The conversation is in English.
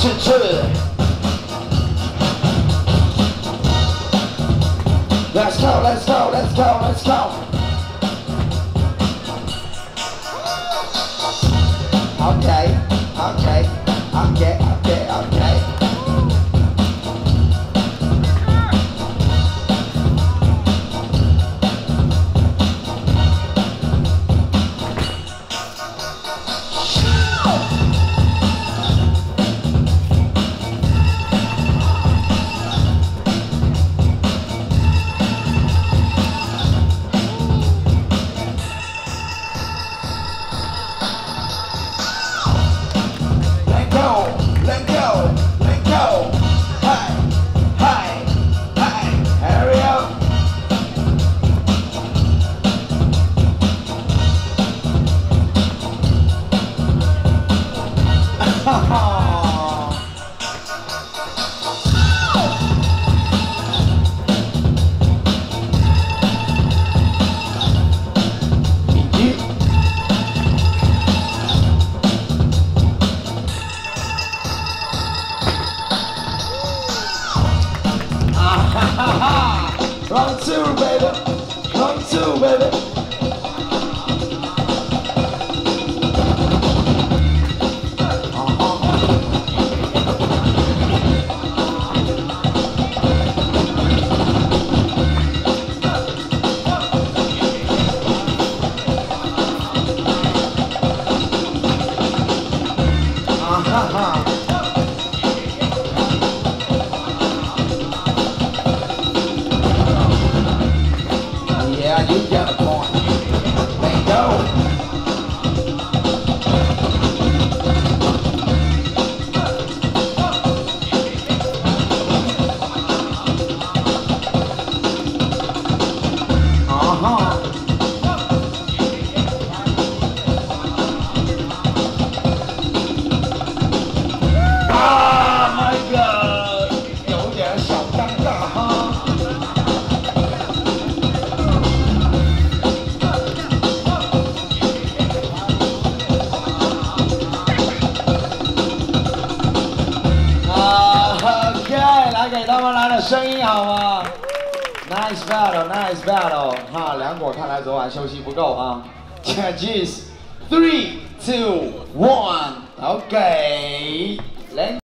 赤赤。Let's go, let's go, let's go, let's go. Okay, okay, okay, okay, okay. Round two, baby. Round two, baby. Uh-huh. Yeah, 他们来的声音好吗？Nice battle，Nice battle，哈，梁果看来昨晚休息不够啊。Judges，three, two, one，OK，来。